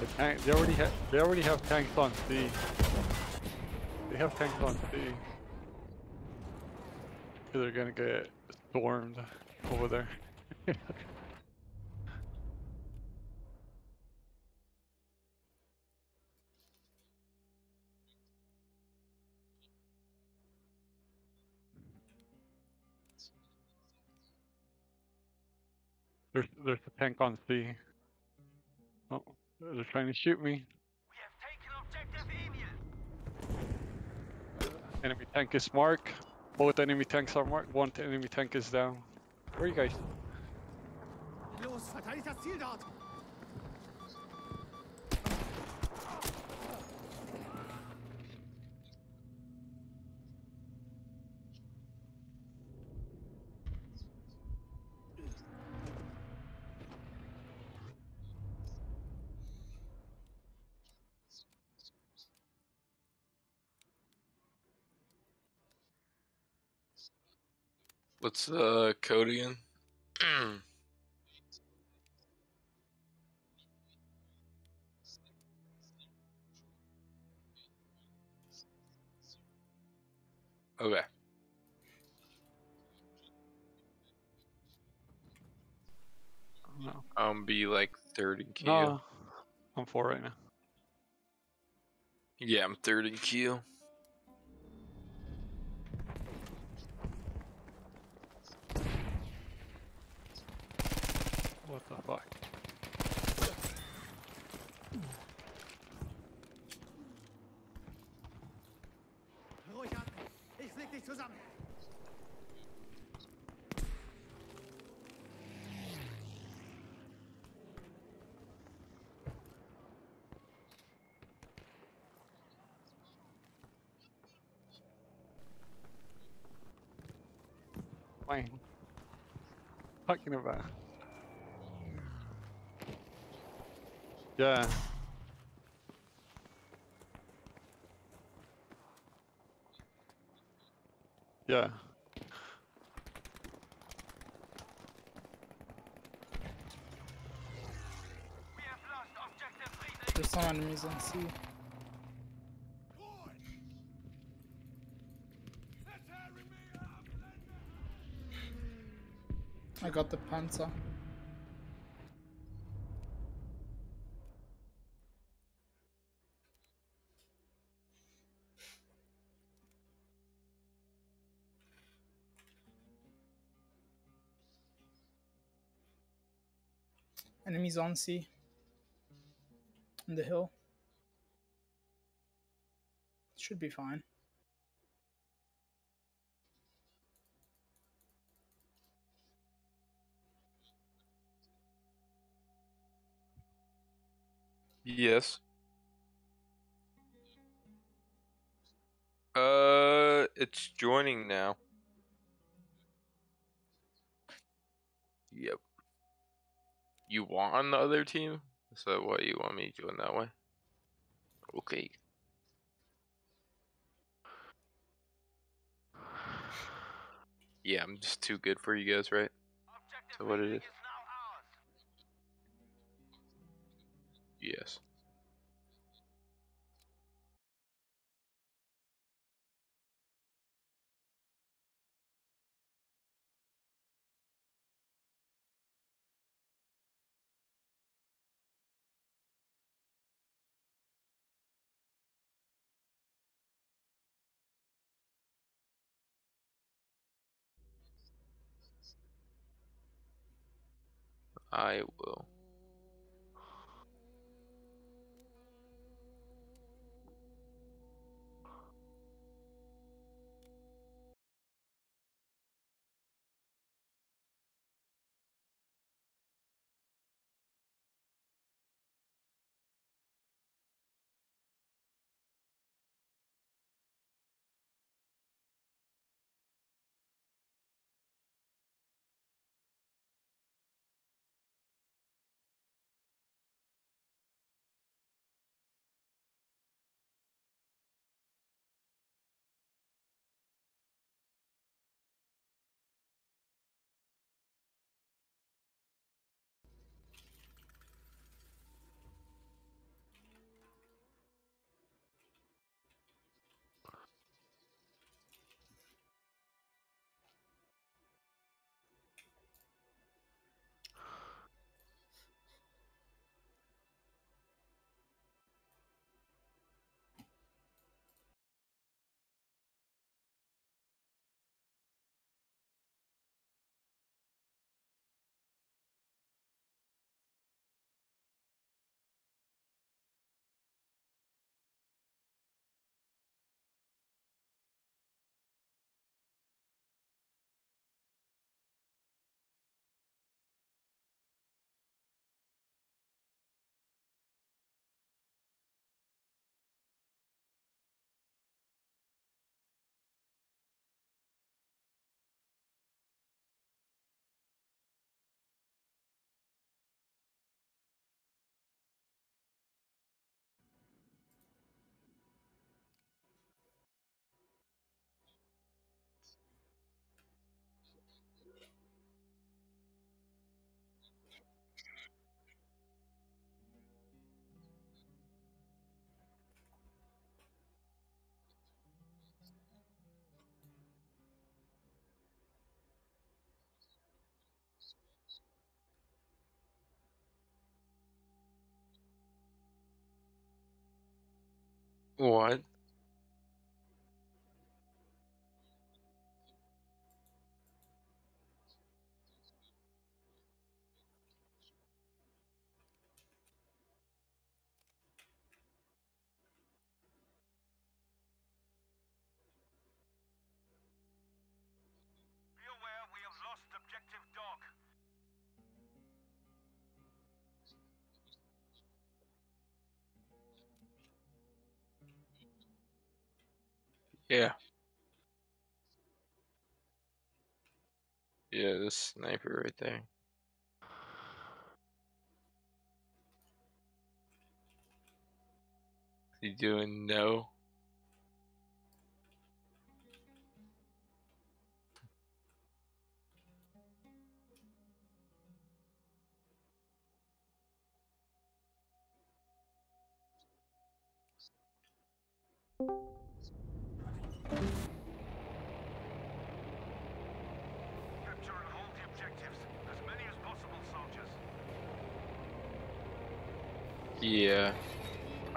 The tank, they already have they already have tanks on C. They have tanks on C. They're gonna get stormed over there. there's there's a tank on C. Oh, they're trying to shoot me. We have taken objective Emil. Enemy tank is marked. Both enemy tanks are marked. One enemy tank is down. Where are you guys? Los, verteidigt das Ziel What's uh, the code again? Hmm. okay. No. I'm be like third in queue. No. I'm four right now. Yeah, I'm third in queue. What the fuck? Fine. Talking about. Yeah. Yeah. There's some enemies on. I got the Panzer. Enemies on. On the hill. Should be fine. Yes. Uh, it's joining now. Yep. You want on the other team? So what you want me doing that way? Okay. Yeah, I'm just too good for you guys, right? So what it Friedrich is? is now ours. Yes. I will. What? Yeah. Yeah, this sniper right there. He doing no? Yeah.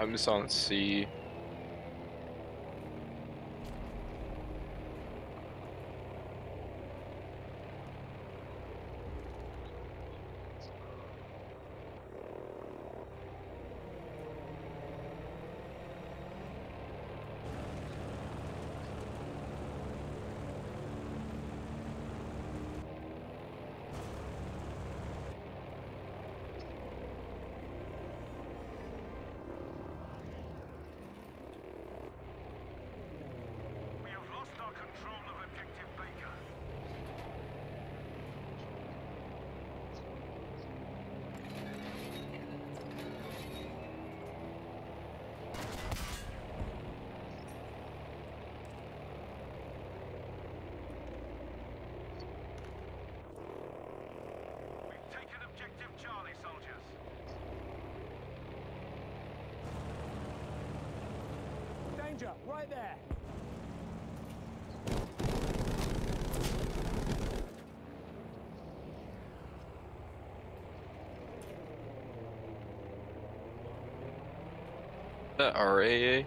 I'm just on C. We have lost our control of objective Baker. We've taken objective Charlie, soldiers. Right there. That RAA?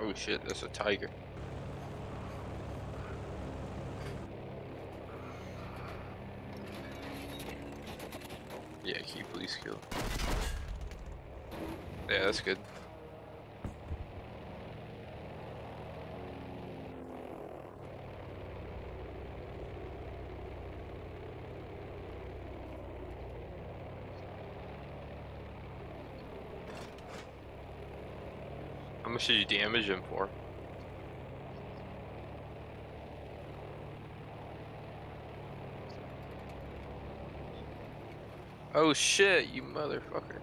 Oh shit, that's a tiger. Yeah, keep police kill. Yeah, that's good. Much did you damage him for? Oh shit, you motherfucker.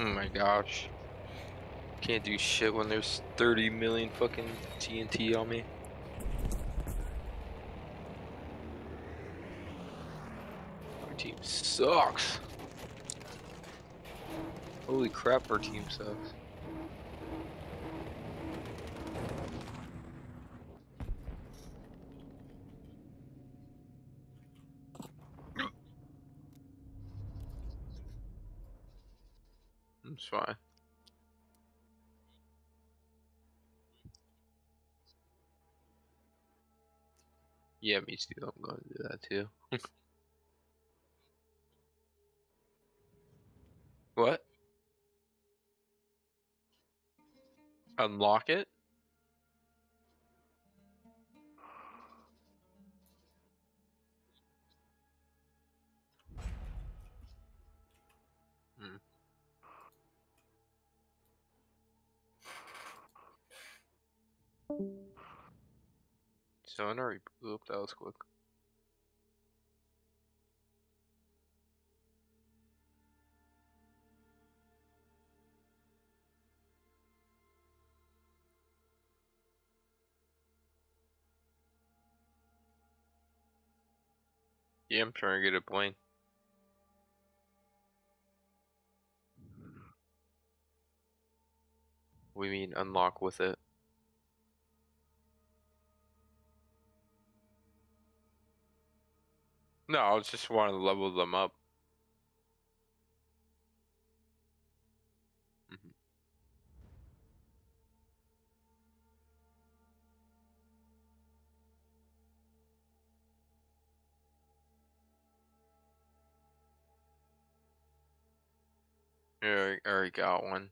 Oh my gosh. Can't do shit when there's 30 million fucking TNT on me. Our team sucks. Holy crap, our team sucks. Yeah, me too. I'm going to do that too. what? Unlock it? Someone already blew up. That was quick. Yeah, I'm trying to get a plane. We mean unlock with it. No, I just wanting to level them up. Mhm. Yeah, I already got one.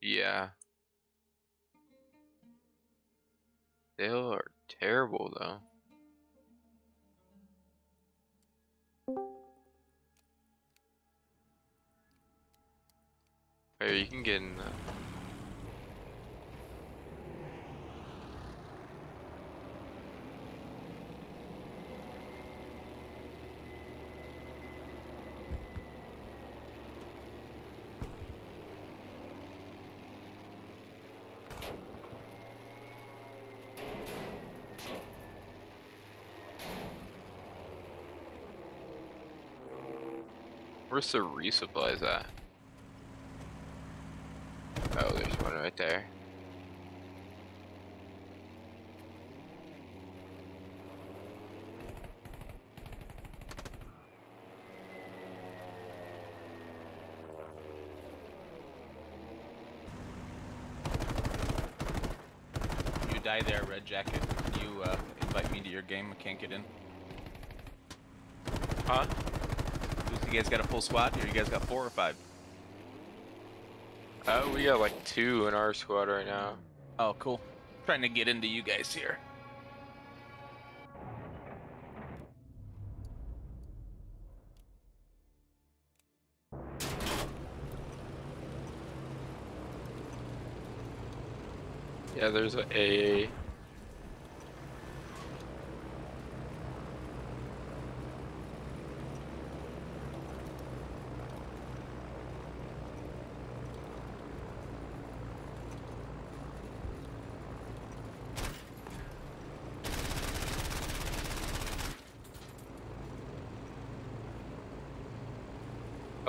Yeah. They are terrible though. Hey, you can get in the Where's the resupplies at? Oh, there's one right there. You die there, Red Jacket. You uh, invite me to your game. I can't get in. Huh? You guys got a full squad, or you guys got four or five? Oh, we got like two in our squad right now. Oh, cool. Trying to get into you guys here. Yeah, there's a AA.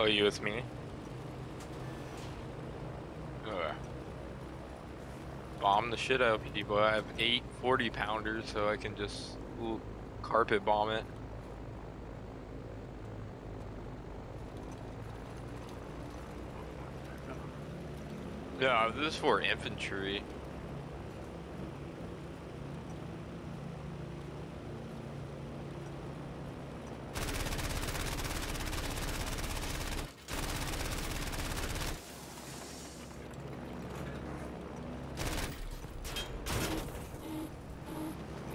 Oh, you with me? Ugh. Bomb the shit out of people. I have eight 40 pounders, so I can just ooh, carpet bomb it. Yeah, this is for infantry.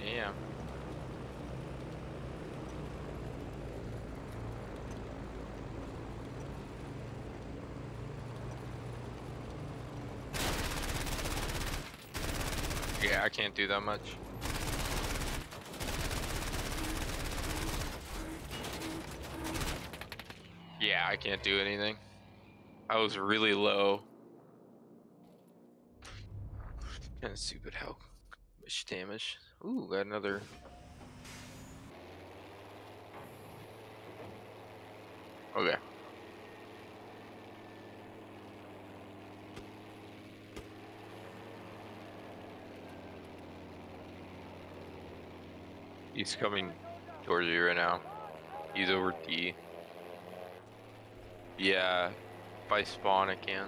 Damn. Yeah, I can't do that much. Yeah, I can't do anything. I was really low. Kind of stupid how much damage. Ooh, got another. Okay. He's coming towards you right now. He's over D. Yeah, if I spawn, I can.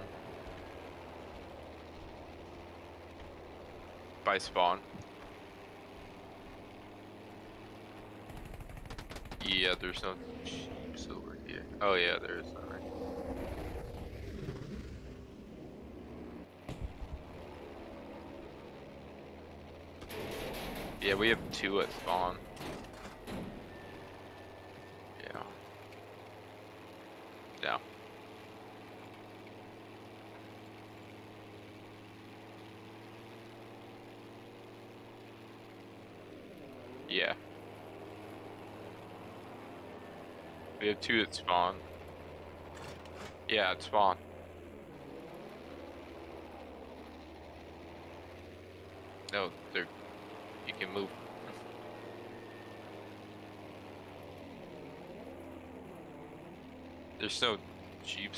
by spawn. Yeah, there's no over here. Oh yeah, there is. Alright. Yeah, we have two at spawn. Yeah. Yeah. Yeah. We have two at spawn. Yeah, at spawn. No, they're. You can move. There's no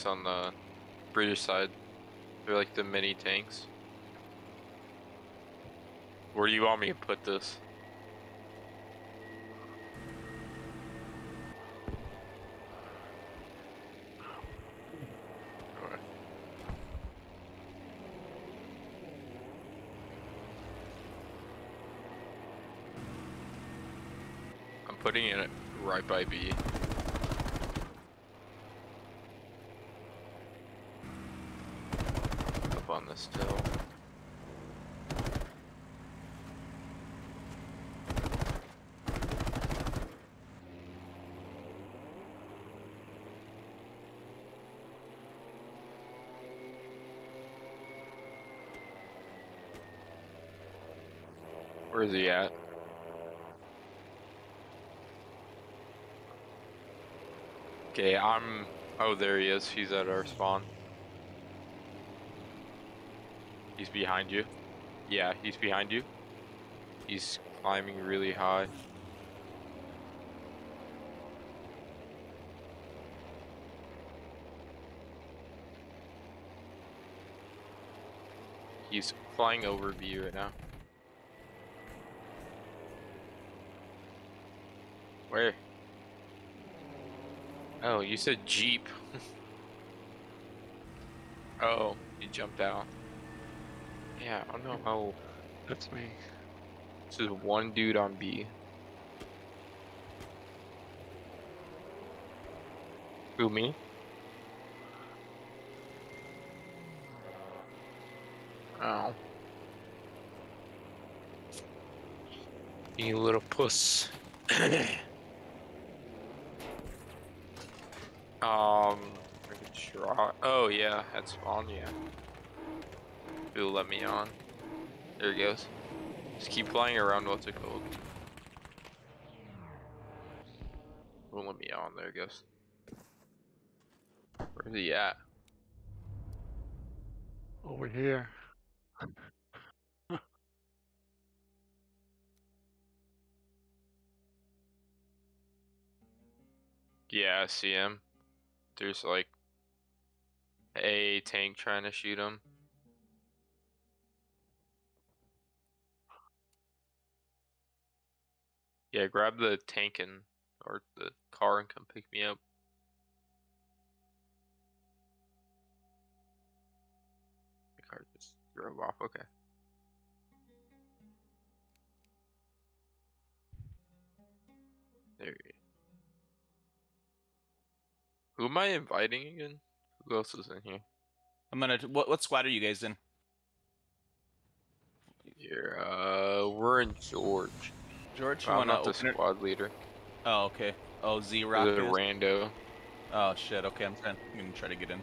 on the British side. They're like the mini tanks. Where do you want me to put this? I'm putting it right by B. Up on this hill. Where is he at? Okay, I'm. Oh, there he is. He's at our spawn. He's behind you. Yeah, he's behind you. He's climbing really high. He's flying over B right now. Where? Oh, you said Jeep. oh, you jumped out. Yeah, oh I don't know how. Oh, that's me. This is one dude on B. Who, me? Oh. You little puss. Um, I could. Oh yeah, at spawn, yeah. Who let me on? There he goes. Just keep flying around. What's it called? Won't let me on. There he goes. Where's he at? Over here. Yeah, I see him. There's like a tank trying to shoot him. Yeah, grab the tank and or the car and come pick me up. The car just drove off. Okay. There he is. Who am I inviting again? Who else is in here? I'm gonna. What what squad are you guys in? Here, uh, we're in George. George, you I'm not the open it? squad leader. Oh, okay. Oh, Z Rock. is- rando. Oh shit. Okay, I'm trying. I'm gonna try to get in.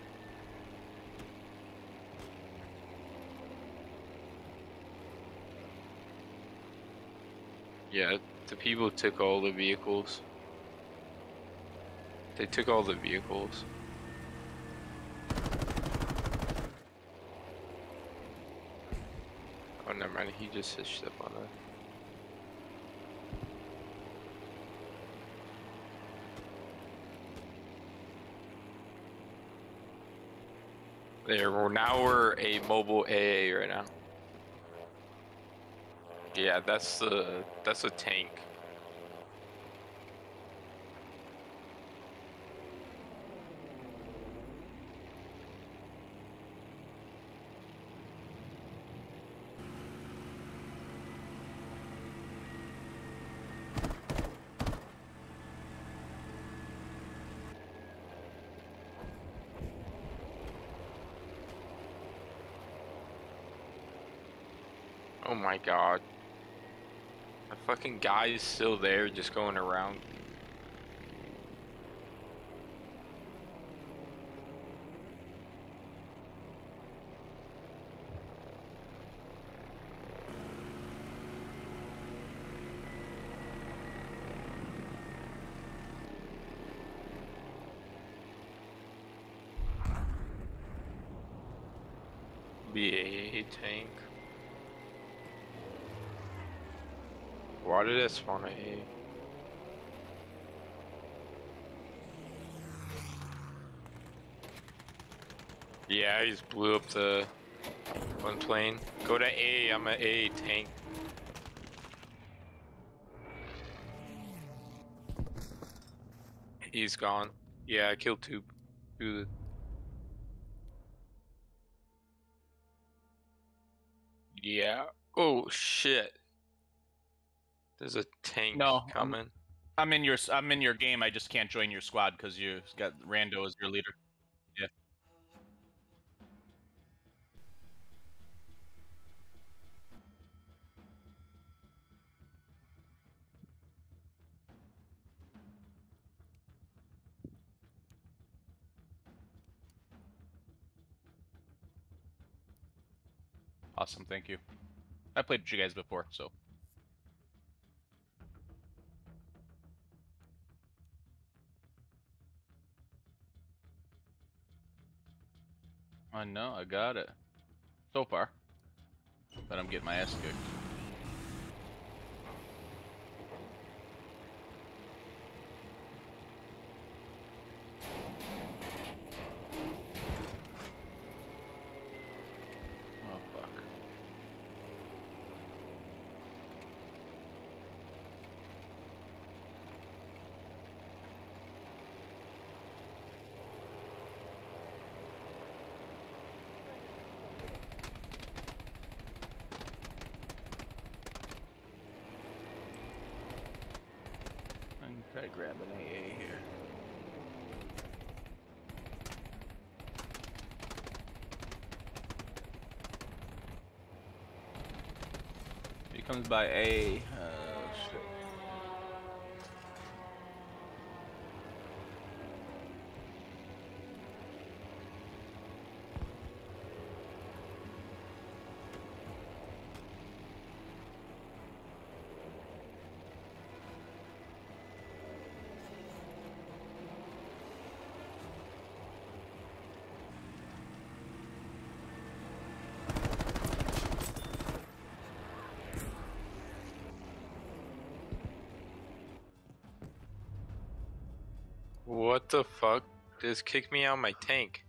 Yeah, the people took all the vehicles. They took all the vehicles. Mind. He just hitched up on it. There, we're now we're a mobile AA right now. Yeah, that's the that's a tank. Oh my god. The fucking guy is still there, just going around. BA tank. Spawn a A? Yeah, he just blew up the one plane. Go to A, I'm a A tank. He's gone. Yeah, I killed two. two yeah. Oh shit. There's a tank No, I'm- coming. I'm in your s- I'm in your game. I just can't join your squad because you got Rando as your leader. Yeah. Awesome, thank you. I played with you guys before, so I know, I got it. So far. But I'm getting my ass kicked. Oh fuck. I can try to grab an AA here. He comes by A. Oh shit. What the fuck? Just kicked me out my tank.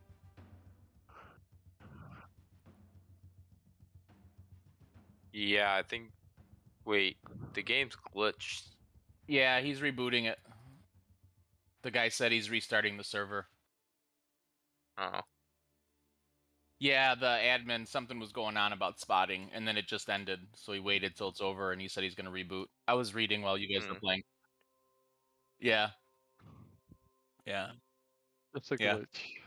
Yeah, I think. Wait, the game's glitched. Yeah, he's rebooting it. The guy said he's restarting the server. Oh. Yeah, the admin, something was going on about spotting, and then it just ended. So he waited till it's over, and he said he's going to reboot. I was reading while you guys were Hmm. playing. Yeah. Yeah. It's a Yeah. glitch.